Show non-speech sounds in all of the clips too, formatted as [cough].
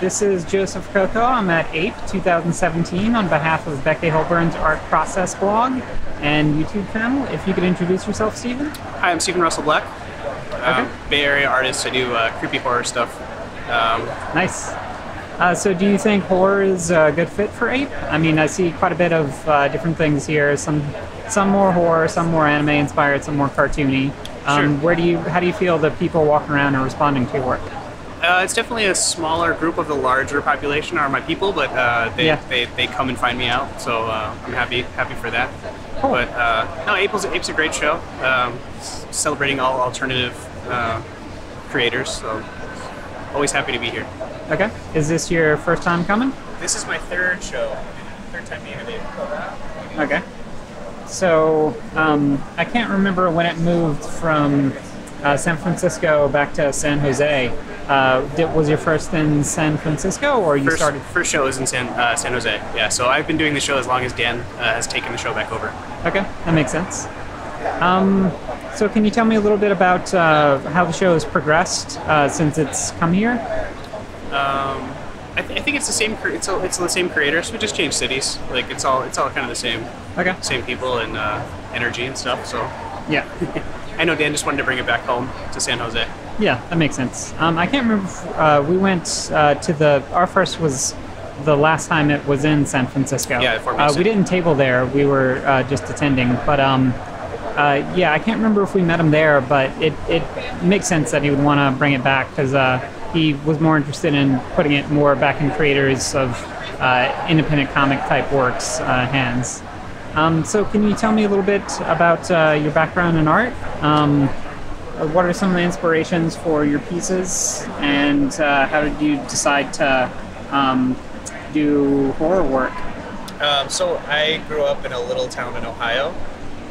This is Joseph Coco. I'm at APE 2017 on behalf of Becca Hillburn's Art Process blog and YouTube channel. If you could introduce yourself, Steven. Hi, I'm Steven Russell Black. Um, Okay. Bay Area artist. I do uh, creepy horror stuff. Um, Nice. Uh, so, do you think horror is a good fit for APE? I mean, I see quite a bit of uh, different things here. Some, some more horror, some more anime inspired, some more cartoony. Um, Sure. Where do you, how do you feel the people walking around are responding to your work? Uh, it's definitely a smaller group of the larger population are my people, but uh, they, Yeah. they, they come and find me out, so uh, I'm happy happy for that. Cool. But uh, no, Apes, Apes a great show, um, celebrating all alternative uh, creators. So always happy to be here. Okay. Is this your first time coming? This is my third show, third time being at. Okay. So um, I can't remember when it moved from uh, San Francisco back to San Jose. Uh, did, was your first in San Francisco, or you First, started? first show is in San, uh, San Jose. Yeah, so I've been doing the show as long as Dan uh, has taken the show back over. Okay, that makes sense. Um, so can you tell me a little bit about uh, how the show has progressed uh, since it's come here? Um, I, th- I think it's the same. cre- It's all, it's the same creators. We just changed cities. Like it's all it's all kind of the same Okay. same people and uh, energy and stuff. So Yeah. [laughs] I know Dan just wanted to bring it back home to San Jose. Yeah, that makes sense. Um, I can't remember. If, uh, we went uh, to the. Our first was the last time it was in San Francisco. Yeah, uh, we didn't table there. We were uh, just attending. But um, uh, yeah, I can't remember if we met him there. But it, it makes sense that he would want to bring it back because uh, he was more interested in putting it more back in creators of uh, independent comic type works uh, hands. Um, so, can you tell me a little bit about uh, your background in art? Uh, what are some of the inspirations for your pieces, and uh, how did you decide to um, do horror work? Um, so I grew up in a little town in Ohio,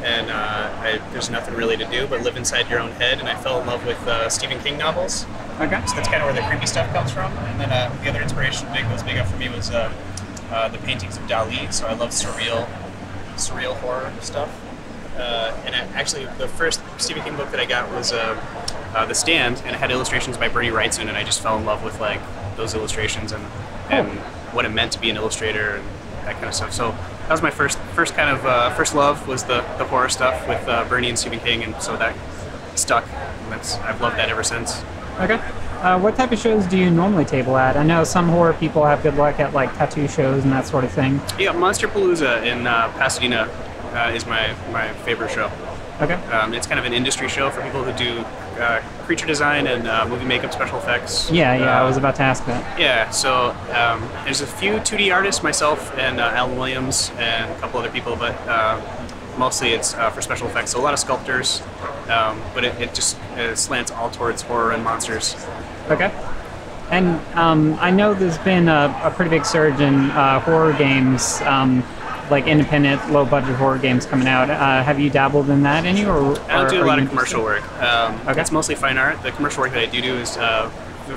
and uh, I, there's nothing really to do but live inside your own head. And I fell in love with uh, Stephen King novels. Okay. So that's kind of where the creepy stuff comes from. And then uh, the other inspiration big was big up for me was uh, uh, the paintings of Dali. So I love surreal, surreal horror stuff. Uh, and I, actually, the first Stephen King book that I got was uh, uh, The Stand, and it had illustrations by Bernie Wrightson, and I just fell in love with like those illustrations and and what it meant to be an illustrator and that kind of stuff. So that was my first first kind of uh, first love was the, the horror stuff with uh, Bernie and Stephen King, and so that stuck. And that's I've loved that ever since. Okay. Uh, what type of shows do you normally table at? I know some horror people have good luck at like tattoo shows and that sort of thing. Yeah, Monsterpalooza in uh, Pasadena uh, is my, my favorite show. Okay. Um, it's kind of an industry show for people who do uh, creature design and uh, movie makeup, special effects. Yeah, yeah. I was about to ask that. Yeah, so um, there's a few 2D artists, myself and uh, Alan Williams and a couple other people, but uh, mostly it's uh, for special effects. So a lot of sculptors, um, but it, it just uh, slants all towards horror and monsters. Okay. And um, I know there's been a, a pretty big surge in uh, horror games, um, like independent, low-budget horror games coming out. Uh, have you dabbled in that any, or I don't do a lot of commercial work. Um, Okay. It's mostly fine art. The commercial work that I do do is uh,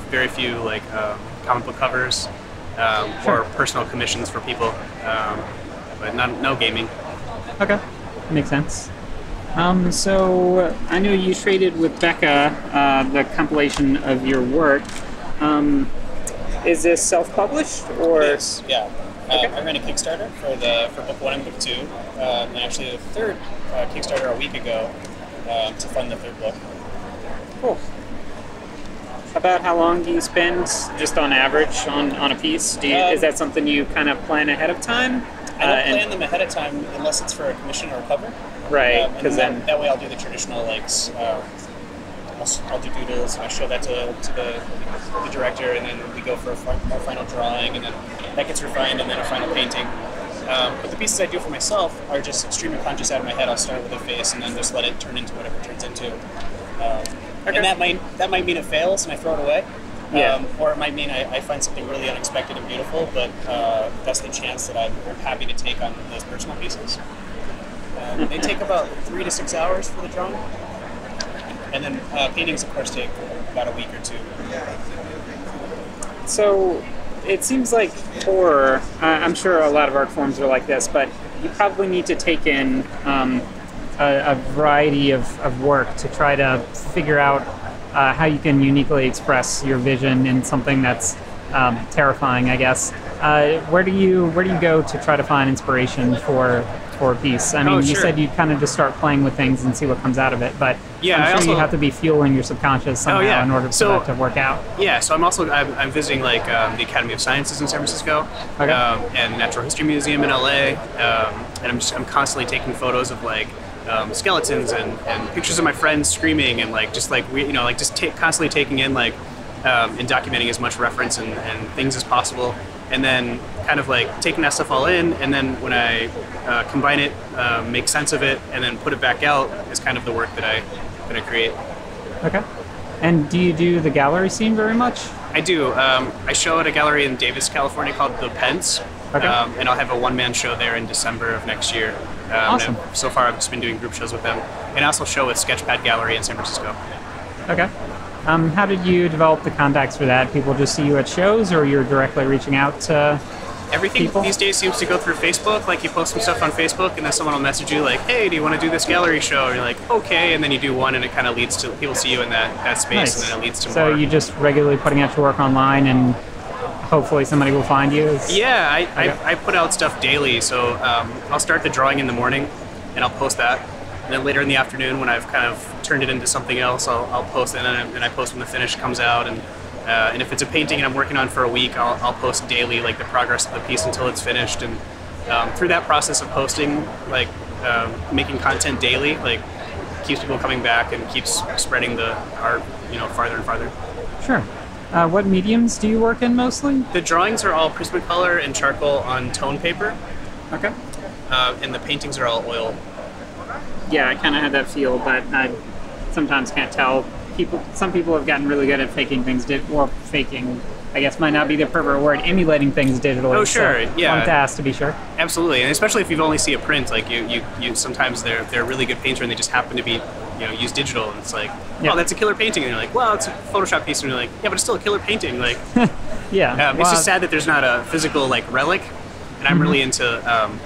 very few like um, comic book covers um, Sure. or personal commissions for people, um, but not, no gaming. Okay, makes sense. Um, so I know you traded with Becca uh, the compilation of your work. Um, is this self-published or? Yes, yeah. Uh, Okay. I ran a Kickstarter for the for book one and book two, uh, and actually the third uh, Kickstarter a week ago um, to fund the third book. Cool. About how long do you spend, just on average, on, on a piece? Do you, Um, is that something you kind of plan ahead of time? I don't Uh, and- plan them ahead of time unless it's for a commission or a cover. Right, Um, because that, then that way I'll do the traditional like uh, I'll, I'll do doodles and I show that to, to the, the director and then we go for a, fi- a final drawing and then that gets refined and then a final painting. Um, but the pieces I do for myself are just of conscious out of my head. I'll start with a face and then just let it turn into whatever it turns into. Um, Okay. And that might that might mean it fails and I throw it away. Yeah. Um, or it might mean I, I find something really unexpected and beautiful, but uh, that's the chance that I'm, I'm happy to take on those personal pieces. Um, they take about three to six hours for the drawing. And then uh, paintings, of course, take about a week or two. So it seems like horror. I'm sure a lot of art forms are like this, but you probably need to take in um, a, a variety of, of work to try to figure out uh, how you can uniquely express your vision in something that's um, terrifying, I guess. Uh, where do you where do you go to try to find inspiration for piece? I mean, Oh, you sure. said you kind of just start playing with things and see what comes out of it, but Yeah, I'm sure you also- Oh, have to be fueling your subconscious somehow yeah. in order for So- that to work out. Yeah, so I'm also I'm, I'm visiting like um, the Academy of Sciences in San Francisco, Okay. um, and Natural History Museum in LA, um, and I'm just I'm constantly taking photos of like um, skeletons and, and pictures of my friends screaming and like just like we you know like just ta- constantly taking in like um, and documenting as much reference and, and things as possible, and then kind of like taking that stuff all in, and then when I uh, combine it, uh, make sense of it, and then put it back out is kind of the work that I that I create. Okay. And do you do the gallery scene very much? I do. Um, I show at a gallery in Davis, California called The Pence. Okay. Um, and I'll have a one man show there in December of next year. Um, Awesome. So far, I've just been doing group shows with them. And I also show at Sketchpad Gallery in San Francisco. Okay. Um, how did you develop the contacts for that? People just see you at shows, or you're directly reaching out to? Everything People? these days seems to go through Facebook. Like you post some stuff on Facebook, and then someone will message you like, "Hey, do you want to do this gallery show?" And you're like, "Okay," and then you do one, and it kind of leads to people see you in that, that space, Nice. and then it leads to so more. you just regularly putting out your work online, and hopefully somebody will find you. Yeah, I, Okay. I, I put out stuff daily, so um, I'll start the drawing in the morning, and I'll post that. And then later in the afternoon, when I've kind of turned it into something else, I'll, I'll post it, and I, and I post when the finish comes out. And uh, and if it's a painting and I'm working on for a week, I'll, I'll post daily, like the progress of the piece until it's finished. And um, through that process of posting, like um, making content daily, like keeps people coming back and keeps spreading the art, you know, farther and farther. Sure. Uh, what mediums do you work in mostly? The drawings are all Prismacolor and charcoal on tone paper. Okay. uh, and the paintings are all oil. Yeah, I kind of had that feel, but I sometimes can't tell. People, some people have gotten really good at faking things. Di- well, faking, I guess, might not be the proper word. Emulating things digitally. Oh, sure, So yeah. To ask to be sure. Absolutely, and especially if you've only see a print, like you, you, you sometimes they're they're a really good painter and they just happen to be, you know, use digital, and it's like, Yeah. oh, that's a killer painting, and you're like, well, it's a Photoshop piece, and you're like, yeah, but it's still a killer painting. Like, [laughs] Yeah. um, well, it's just sad that there's not a physical like relic, and I'm Mm-hmm. really into. Um,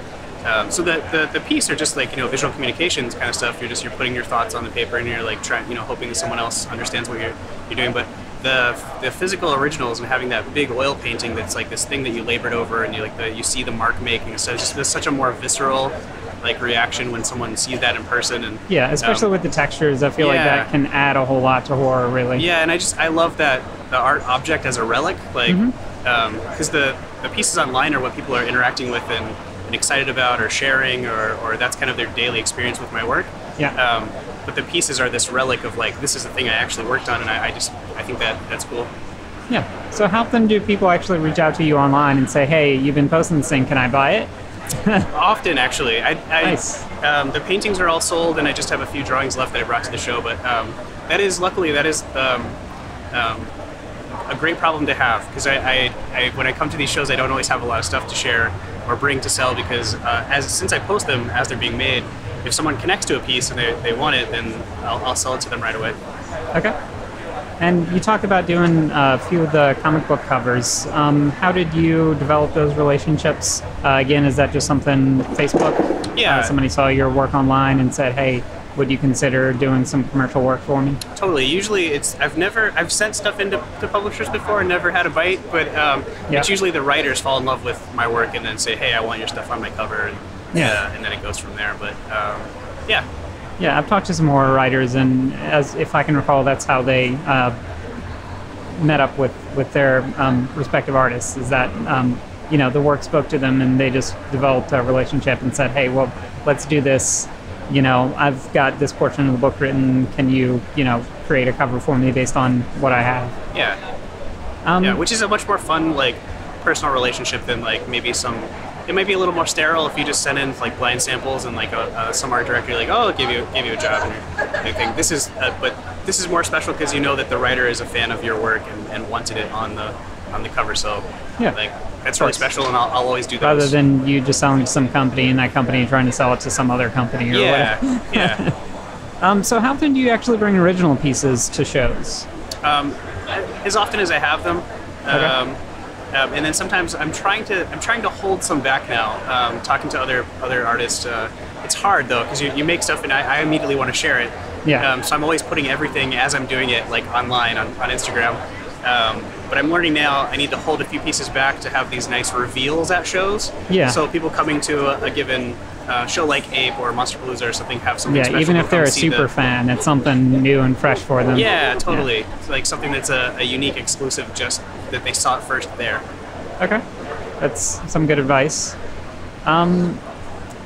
um, so the, the the piece are just like you know visual communications kind of stuff. You're just you're putting your thoughts on the paper and you're like trying you know hoping that someone else understands what you're you're doing. But the the physical originals and having that big oil painting that's like this thing that you labored over and you like the, you see the mark making. So it's just there's such a more visceral like reaction when someone sees that in person and Yeah, especially um, with the textures, I feel like that can add a whole lot to horror. Really. Yeah, and I just I love that the art object as a relic, like because the the pieces online are what people are interacting with and, and excited about or sharing or, or that's kind of their daily experience with my work. Yeah. Um, but the pieces are this relic of like this is the thing I actually worked on, and I, I just I think that that's cool. Yeah. So how often do people actually reach out to you online and say, "Hey, you've been posting this thing. Can I buy it?" [laughs] Often, actually, I, I Nice. um, the paintings are all sold, and I just have a few drawings left that I brought to the show. But um, that is luckily that is um, um, a great problem to have because I, I, I when I come to these shows, I don't always have a lot of stuff to share or bring to sell because uh, as since I post them as they're being made, if someone connects to a piece and they, they want it, then I'll, I'll sell it to them right away. Okay. And you talked about doing uh, a few of the comic book covers. Um, how did you develop those relationships? Uh, again, is that just something Facebook? Yeah. Uh, somebody saw your work online and said, "Hey, would you consider doing some commercial work for me?" Totally. Usually, it's I've never I've sent stuff into to publishers before and never had a bite, but um, it's usually the writers fall in love with my work and then say, "Hey, I want your stuff on my cover," and Yeah. uh, and then it goes from there. But um, yeah, Yeah, I've talked to some horror writers, and as if I can recall, that's how they uh, met up with with their um, respective artists. Is that um, you know the work spoke to them, and they just developed a relationship and said, "Hey, well, let's do this." You know, I've got this portion of the book written. Can you, you know, create a cover for me based on what I have? yeah, Um, yeah. Which is a much more fun like personal relationship than like maybe some. It might be a little more sterile if you just send in like blind samples and like a, uh, some art director like, oh, I'll give you give you a job and you're, think this is, uh, but this is more special because you know that the writer is a fan of your work and, and wanted it on the on the cover. So Yeah. like that's really special, and I'll, I'll always do those. rather than you just selling to some company and that company trying to sell it to some other company or yeah, whatever. yeah. [laughs] Um, so how often do you actually bring original pieces to shows? Um, as often as I have them. Okay. Um, um, and then sometimes I'm trying to I'm trying to hold some back now. Um, talking to other other artists, uh, it's hard though because you, you make stuff and I, I immediately want to share it. Yeah. Um, so I'm always putting everything as I'm doing it like online on, on Instagram. But I'm learning now I need to hold a few pieces back to have these nice reveals at shows. Yeah. So people coming to a, a given uh, show like APE or Monsterpalooza or something have something Yeah, even if they're a super the- fan, it's something new and fresh for them. Yeah, totally. It's like something that's a, a unique exclusive, just that they saw it first there. Okay, that's some good advice. Um,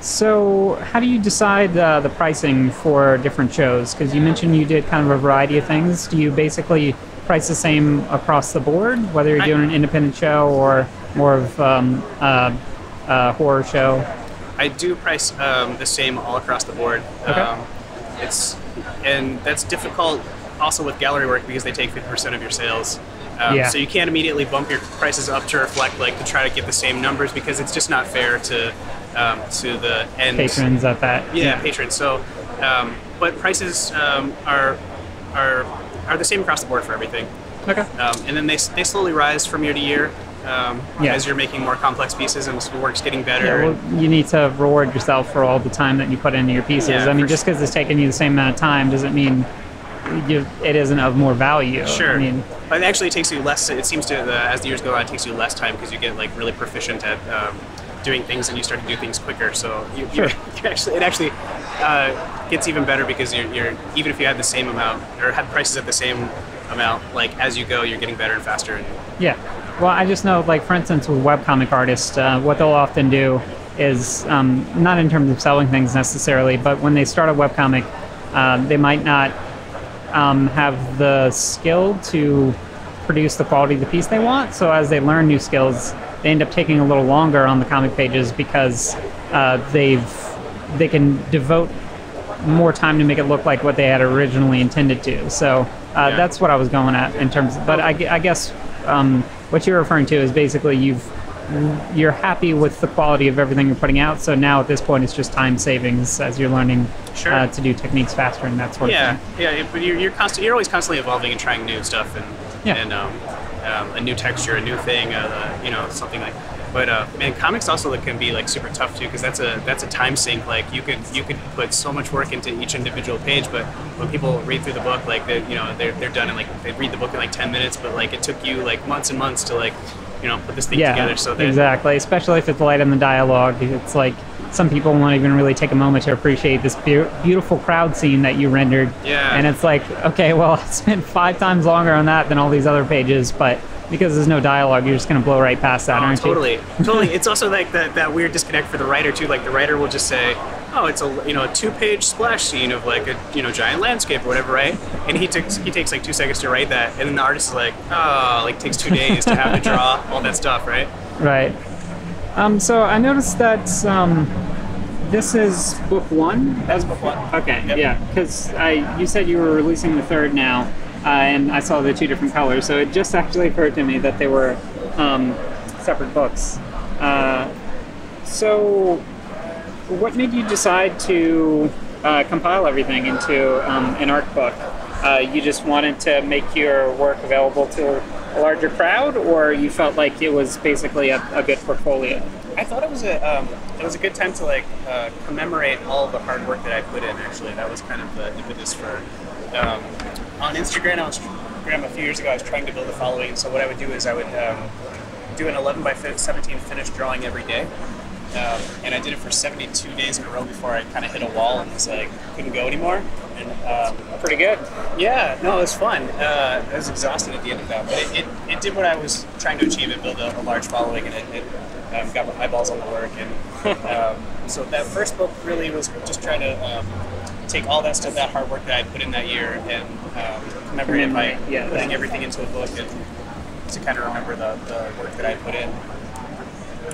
so, how do you decide uh, the pricing for different shows? Because you mentioned you did kind of a variety of things. Do you basically price the same across the board, whether you're doing an independent show or more of um, a, a horror show? I do price um, the same all across the board. Okay. Um, it's and that's difficult also with gallery work because they take 50% of your sales. Um, Yeah. So you can't immediately bump your prices up to reflect like to try to get the same numbers because it's just not fair to um, to the end Patrons at that. yeah, patrons. So, um, but prices um, are are are the same across the board for everything, Okay. um, and then they they slowly rise from year to year um, Yeah. as you're making more complex pieces and the work's getting better. Yeah, well, you need to reward yourself for all the time that you put into your pieces. Yeah, I mean, just because it's taking you the same amount of time doesn't mean you, it isn't of more value. Sure. I mean, but it actually takes you less. It seems to uh, as the years go on, it takes you less time because you get like really proficient at um, doing things and you start to do things quicker. So you, Sure. [laughs] you actually it actually uh, gets even better because you're, you're even if you had the same amount or had prices at the same amount, like as you go, you're getting better and faster. And Yeah. Well, I just know, like, for instance, with webcomic artists, uh, what they'll often do is um, not in terms of selling things necessarily, but when they start a webcomic, um, they might not um, have the skill to produce the quality of the piece they want. So as they learn new skills, they end up taking a little longer on the comic pages because uh, they've they can devote more time to make it look like what they had originally intended to. So uh, Yeah. that's what I was going at in terms. but I, I guess um, what you're referring to is basically you've you're happy with the quality of everything you're putting out. So now at this point, it's just time savings as you're learning Sure. uh, to do techniques faster and that sort yeah, of thing. yeah. But you're you're constant. You're always constantly evolving and trying new stuff and Yeah. and um, um, a new texture, a new thing, uh, you know, something like. But uh, man, comics also can be like super tough too because that's a that's a time sink. Like you could you could put so much work into each individual page, but when people read through the book, like they you know they're, they're done in like they read the book in like ten minutes, but like it took you like months and months to like you know put this thing Yeah, together. So that exactly. Especially if it's light on the dialogue, it's like some people won't even really take a moment to appreciate this beau- beautiful crowd scene that you rendered. Yeah. And it's like, okay, well, [laughs] I spent five times longer on that than all these other pages, but because there's no dialogue, you're just gonna blow right past that, Oh, aren't totally, you? totally. [laughs] It's also like that, that weird disconnect for the writer too. Like the writer will just say, "Oh, it's a you know a two-page splash scene of like a you know giant landscape or whatever, right?" And he takes he takes like two seconds to write that, and then the artist is like, "Oh, like takes two days to have to draw [laughs] all that stuff, right?" Right. Um, so I noticed that um, this is book one. That's book one. Okay, Yep. yeah, because I you said you were releasing the third now, uh, and I saw the two different colors, so it just actually occurred to me that they were um, separate books. Uh, so, what made you decide to uh, compile everything into um, an art book? Uh, you just wanted to make your work available to a larger crowd, or you felt like it was basically a, a good portfolio? I thought it was a um, it was a good time to like uh, commemorate all the hard work that I put in. Actually, that was kind of the impetus for um, on Instagram. I was Instagram a few years ago. I was trying to build a following. So what I would do is I would um, do an 11 by 17 finished drawing every day. Um, and I did it for 72 days in a row before I kind of hit a wall and was like couldn't go anymore. And um, Pretty good. yeah, no, it was fun. Uh, I was exhausted at the end of that, but it, it, it did what I was trying to achieve. It built a, a large following, and it, it um, got my eyeballs on the work. And [laughs] um, so that first book really was just trying to um, take all that stuff, that hard work that I put in that year, and um, commemorate it by Yeah. putting everything into a book and to kind of remember the, the work that I put in.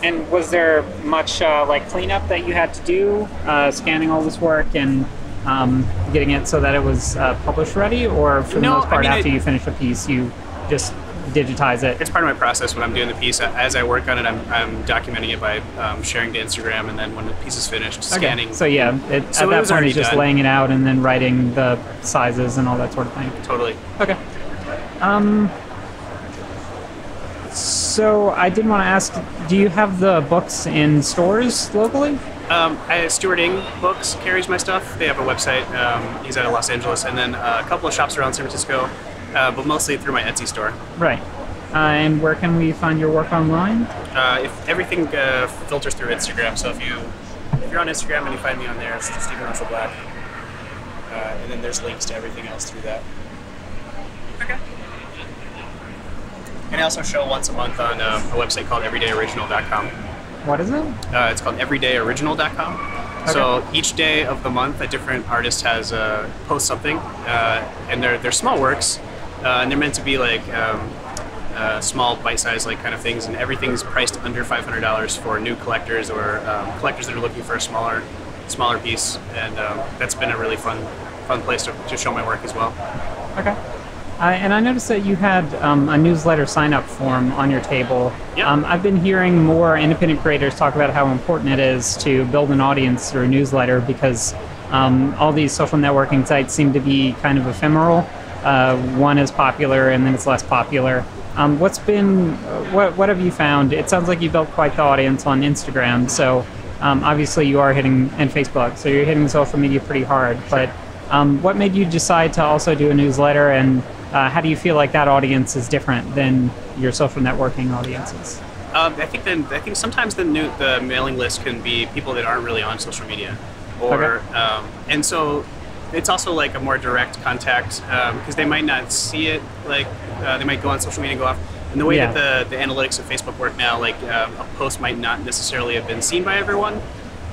And was there much uh, like cleanup that you had to do, uh, scanning all this work and um, getting it so that it was uh, published ready, or for the No, most I part, mean, after I- you finish a piece, you just digitize it? It's part of my process when I'm doing the piece. As I work on it, I'm, I'm documenting it by um, sharing to Instagram, and then when the piece is finished, scanning. So yeah, it, So at that point, it's just done. laying it out and then writing the sizes and all that sort of thing. Totally. Okay. Um. So I did want to ask, do you have the books in stores locally? Um, I, Stuart Ng Books carries my stuff. They have a website. Um, he's out of Los Angeles, and then uh, a couple of shops around San Francisco, uh, but mostly through my Etsy store. Right. Uh, and where can we find your work online? Uh, if everything uh, filters through Instagram, so if you if you're on Instagram and you find me on there, it's Steven Russell Black, uh, and then there's links to everything else through that. Okay. And I also show once a month on um, a website called everydayoriginal.com. What is it? Uh, it's called everydayoriginal.com. So each day of the month, a different artist has uh, post something, uh, and they're they're small works, uh, and they're meant to be like um, uh, small, bite-sized like kind of things, and everything's priced under five hundred dollars for new collectors or um, collectors that are looking for a smaller smaller piece, and um, that's been a really fun fun place to, to show my work as well. Okay. And I noticed that you had um, a newsletter sign up form on your table. Yeah. Um, I've been hearing more independent creators talk about how important it is to build an audience through a newsletter because um, all these social networking sites seem to be kind of ephemeral. Uh, one is popular and then it's less popular. Um, what's been, what, what have you found? It sounds like you built quite the audience on Instagram, so um, obviously you are hitting, and Facebook, so you're hitting social media pretty hard. But um, what made you decide to also do a newsletter and uh, how do you feel like that audience is different than your social networking audiences? Um, I think then I think sometimes the new the mailing list can be people that aren't really on social media, or Okay. um, and so it's also like a more direct contact because they might not see it like uh, they might go on social media and go off. And the way Yeah. that the, the analytics of Facebook work now, like um, a post might not necessarily have been seen by everyone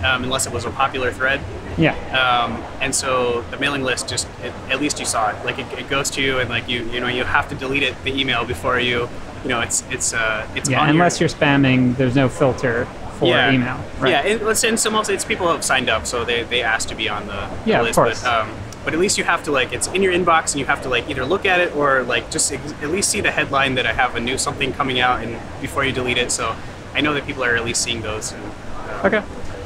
um, unless it was a popular thread. Yeah. Um, and so the mailing list just it, at least you saw it like it, it goes to you and like you you know you have to delete it the email before you you know it's it's uh it's Yeah, on your- unless you're spamming, there's no filter for yeah. email. Right. Yeah, and, let's- and so most it's people who have signed up, so they, they asked to be on the, the Yeah, of course. But, um, but at least you have to like it's in your inbox, and you have to like either look at it or like just ex- at least see the headline that I have a new something coming out, and before you delete it. So I know that people are at least seeing those. And, um, Okay.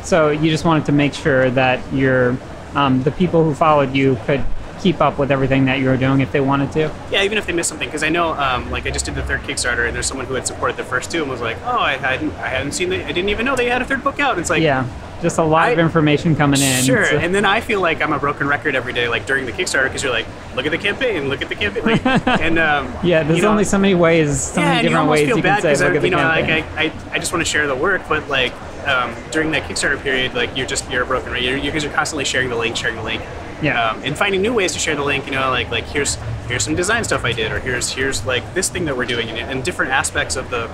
So you just wanted to make sure that your um, the people who followed you could keep up with everything that you were doing if they wanted to. Yeah, even if they missed something, because I know, um, like I just did the third Kickstarter, and there's someone who had supported the first two and was like, "Oh, I hadn't, I hadn't seen the, I didn't even know they had a third book out." It's like, yeah. Just a lot of information coming in. Sure, So- and then I feel like I'm a broken record every day, like during the Kickstarter, because you're like, look at the campaign, look at the campaign, like, [laughs] and um, yeah, there's you know, only so many ways, so yeah, many you different ways feel you can say because look at the you know, like. I, I, I just want to share the work, but like um, during that Kickstarter period, like you're just you're a broken record. You're, you guys are constantly sharing the link, sharing the link, Yeah. um, and finding new ways to share the link. You know, like like here's here's some design stuff I did, or here's here's like this thing that we're doing, and, and different aspects of the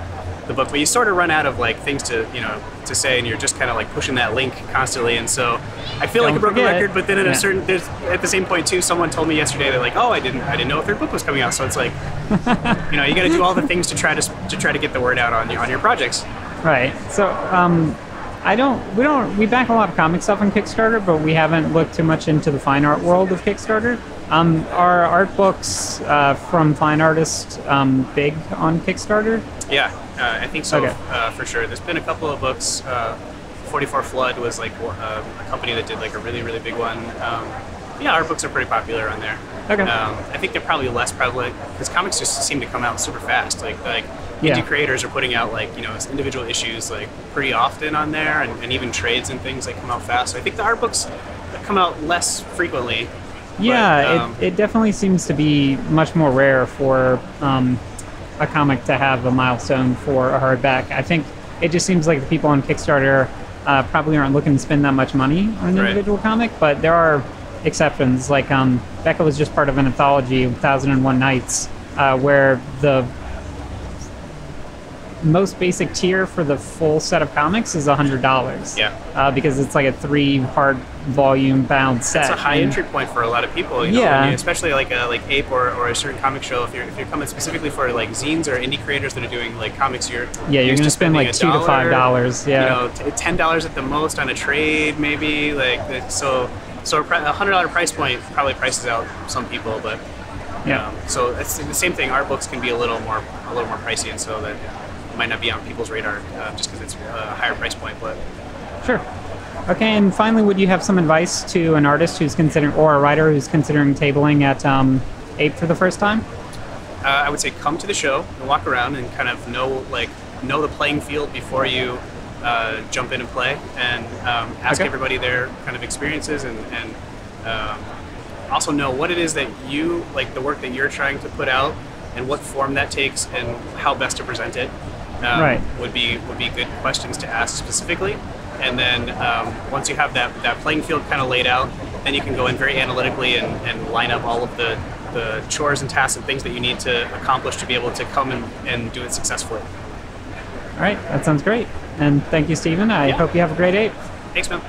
the book. But you sort of run out of like things to you know to say, and you're just kind of like pushing that link constantly. And so I feel like Don't a broken forget. record. But then at Yeah. a certain there's at the same point too, someone told me yesterday that like oh I didn't I didn't know a third book was coming out. So it's like [laughs] you know you got to do all the things to try to to try to get the word out on your on your projects. Right. So um, I don't. We don't. We back a lot of comic stuff on Kickstarter, but we haven't looked too much into the fine art world of Kickstarter. Um, are art books uh, from fine artists um, big on Kickstarter? Yeah, uh, I think so Okay. uh, for sure. There's been a couple of books. Uh, 44 Flood was like uh, a company that did like a really really big one. Um, yeah, our books are pretty popular on there. Okay. Um, I think they're probably less prevalent because comics just seem to come out super fast. Like like Yeah. indie creators are putting out like you know individual issues like pretty often on there, and, and even trades and things that come out fast. So I think the art books come out less frequently. but, Yeah, um, it, it definitely seems to be much more rare for um, a comic to have a milestone for a hardback. I think it just seems like the people on Kickstarter uh, probably aren't looking to spend that much money on an Right. individual comic, but there are exceptions. Like um, Becca was just part of an anthology, 1001 Nights, uh, where the most basic tier for the full set of comics is $100. Yeah. Uh, because it's like a three hard volume bound set. It's a high and- entry point for a lot of people. You know, Yeah. you- especially like a, like APE or, or a certain comic show. If you're if you're coming specifically for like zines or indie creators that are doing like comics, you're Yeah, you're gonna spend like two to five dollar. Yeah. You know, t- ten dollars at the most on a trade, maybe. Like so. So a hundred dollar price point probably prices out some people, but Yeah. um, so it's the same thing. Our books can be a little more a little more pricey, and so that it might not be on people's radar uh, just because it's a higher price point. But Sure. Okay, and finally, would you have some advice to an artist who's considering, or a writer who's considering tabling at um, APE for the first time? uh, I would say come to the show and walk around and kind of know like know the playing field before you uh, jump in and play and um, ask Okay. everybody their kind of experiences and, and um, also know what it is that you like the work that you're trying to put out and what form that takes and how best to present it um, Right. would be would be good questions to ask specifically and then um, once you have that, that playing field kind of laid out then you can go in very analytically and, and line up all of the, the chores and tasks and things that you need to accomplish to be able to come and, and do it successfully All right, that sounds great. And thank you, Steven. I Yeah. hope you have a great day. thanks man